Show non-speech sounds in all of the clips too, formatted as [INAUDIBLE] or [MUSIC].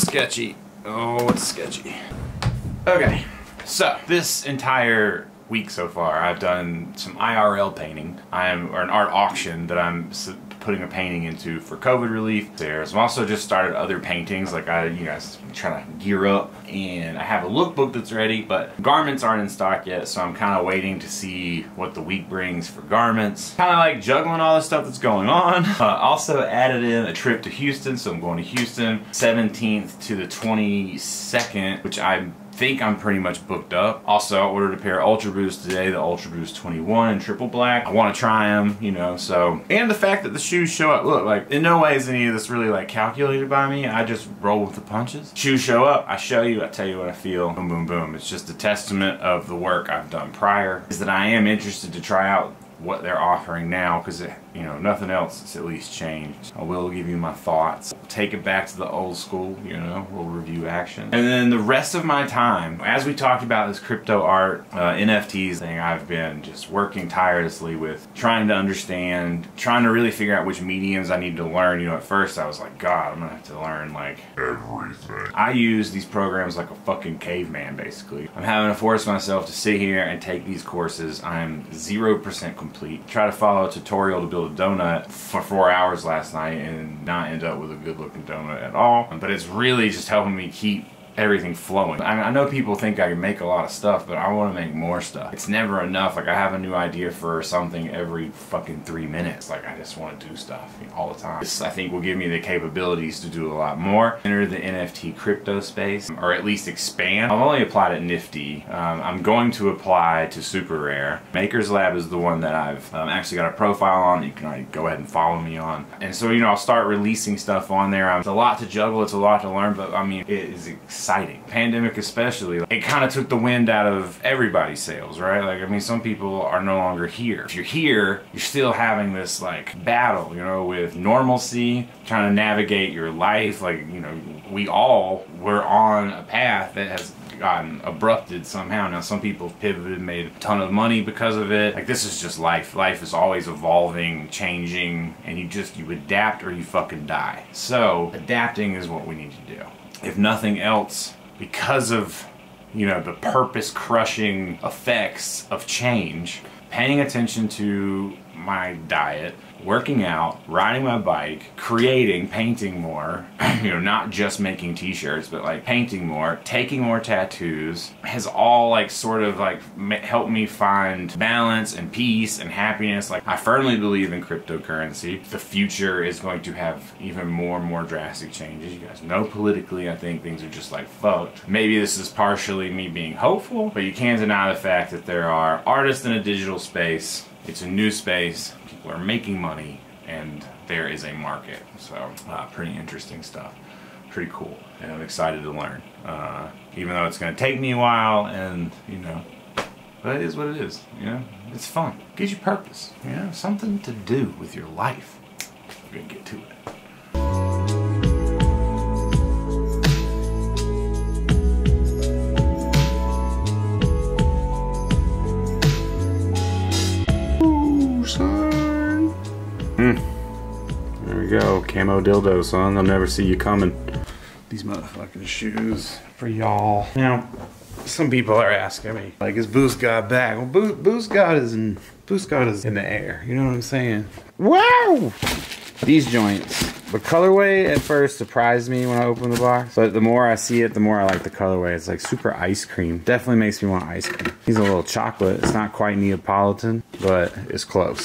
sketchy. Oh, it's sketchy. Okay, so this entire week so far, I've done some IRL painting. I'm or an art auction that I'm putting a painting into for COVID relief. There's I've also just started other paintings, like I, you guys, trying to gear up, and I have a lookbook that's ready, but garments aren't in stock yet, so I'm kind of waiting to see what the week brings for garments. Kind of like juggling all the stuff that's going on. [LAUGHS] Uh, also added in a trip to Houston, so I'm going to Houston 17th to the 22nd, which I'm think I'm pretty much booked up. Also, I ordered a pair of Ultra Boosts today, the Ultra Boost 21 in triple black. I want to try them, you know, so. And the fact that the shoes show up, look, like, in no way is any of this really, like, calculated by me. I just roll with the punches. Shoes show up, I show you, I tell you what I feel, boom, boom, boom. It's just a testament of the work I've done prior, is that I am interested to try out what they're offering now because you know nothing else has at least changed. I will give you my thoughts. Take it back to the old school you know we'll review action. And then the rest of my time as we talked about this crypto art uh, nfts thing i've been just working tirelessly with trying to understand trying to really figure out which mediums i need to learn. You know at first i was like god i'm gonna have to learn like everything. I use these programs like a fucking caveman basically. I'm having to force myself to sit here and take these courses. I'm zero percent complete. Try to follow a tutorial to build a donut for four hours last night and not end up with a good looking donut at all. But it's really just helping me keep everything flowing. I, I know people think I can make a lot of stuff, but I want to make more stuff. It's never enough. Like I have a new idea for something every fucking three minutes. Like I just want to do stuff you know, all the time. This I think will give me the capabilities to do a lot more. Enter the NFT crypto space, or at least expand. I've only applied at Nifty. Um, I'm going to apply to Super Rare. Makers Lab is the one that I've um, actually got a profile on. You can go ahead and follow me on. And so, you know, I'll start releasing stuff on there. Um, it's a lot to juggle. It's a lot to learn, but I mean, it is exciting exciting. Pandemic especially, it kind of took the wind out of everybody's sails, right? Like, I mean, some people are no longer here. If you're here, you're still having this like battle, you know, with normalcy, trying to navigate your life. Like, you know, we all were on a path that has gotten abrupted somehow. Now some people have pivoted, made a ton of money because of it. Like this is just life. Life is always evolving, changing, and you just you adapt or you fucking die. So adapting is what we need to do if nothing else, because of you know the purpose crushing effects of change, paying attention to my diet, working out, riding my bike, creating, painting more, [LAUGHS] you know, not just making t-shirts, but like painting more, taking more tattoos has all like sort of like helped me find balance and peace and happiness. Like I firmly believe in cryptocurrency. The future is going to have even more and more drastic changes. You guys know politically, I think things are just like fucked. Maybe this is partially me being hopeful, but you can't deny the fact that there are artists in a digital space it's a new space, people are making money, and there is a market. So, uh, pretty interesting stuff. Pretty cool. And I'm excited to learn. Uh, even though it's going to take me a while, and, you know, but it is what it is. You know, it's fun. Gives you purpose. You know, something to do with your life. We're going to get to it. Go. Camo dildo, son. They'll never see you coming. These motherfucking shoes for y'all. Now, some people are asking me, like, is Boost God back? Well, Boost, Boost God is in Boost God is in the air. You know what I'm saying? Wow! These joints. The colorway at first surprised me when I opened the box, but the more I see it, the more I like the colorway. It's like super ice cream. Definitely makes me want ice cream. He's a little chocolate. It's not quite Neapolitan, but it's close.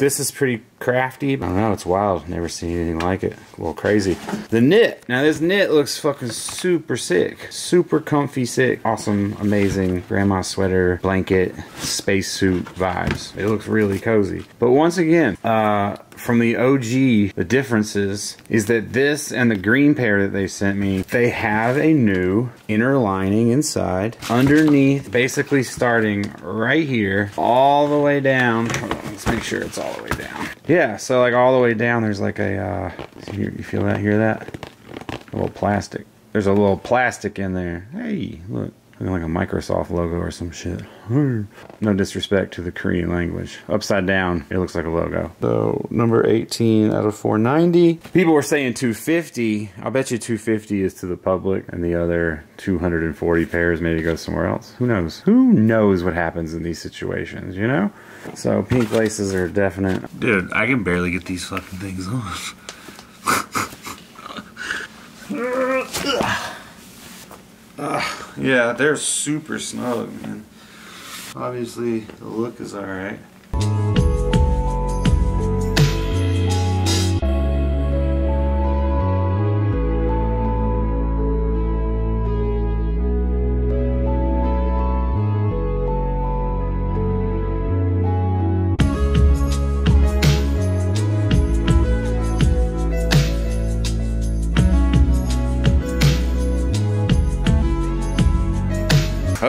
This is pretty crafty. I don't know, it's wild. Never seen anything like it. A little crazy. The knit. Now this knit looks fucking super sick. Super comfy sick. Awesome, amazing grandma sweater, blanket, spacesuit vibes. It looks really cozy. But once again, uh, from the OG, the differences is that this and the green pair that they sent me, they have a new inner lining inside. Underneath, basically starting right here, all the way down. let's make sure it's all the way down. Yeah, so like all the way down, there's like a, uh, you, you feel that, hear that? A little plastic. There's a little plastic in there. Hey, look. Like a Microsoft logo or some shit. No disrespect to the Korean language. Upside down, it looks like a logo. So number 18 out of 490. People were saying 250. I'll bet you 250 is to the public, and the other 240 pairs maybe go somewhere else. Who knows? Who knows what happens in these situations? You know. So pink laces are definite. Dude, I can barely get these fucking things off. [LAUGHS] [LAUGHS] yeah, they're super snug, man. Obviously, the look is alright.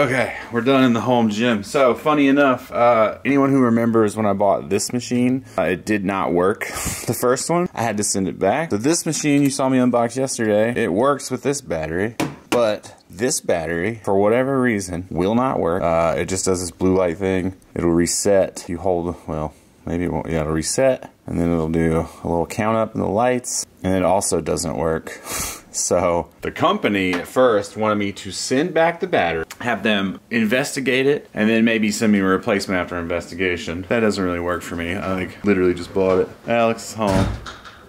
Okay, we're done in the home gym. So, funny enough, uh, anyone who remembers when I bought this machine, uh, it did not work. [LAUGHS] the first one, I had to send it back. So this machine you saw me unbox yesterday, it works with this battery, but this battery, for whatever reason, will not work. Uh, it just does this blue light thing. It'll reset. You hold, well, maybe it won't, yeah, it'll reset, and then it'll do a little count up in the lights, and it also doesn't work. [LAUGHS] So the company at first wanted me to send back the battery, have them investigate it, and then maybe send me a replacement after investigation. That doesn't really work for me. I like literally just bought it. Alex is home.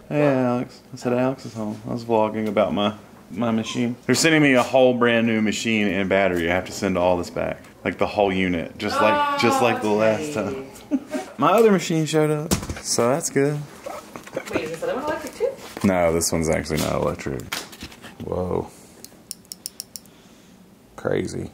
Hey Alex. I said Alex is home. I was vlogging about my my machine. They're sending me a whole brand new machine and battery. I have to send all this back. Like the whole unit. Just like oh, just like the oh, last time. [LAUGHS] my other machine showed up. So that's good. Wait, is this other one electric too? No, this one's actually not electric. Whoa. Crazy.